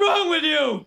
wrong with you?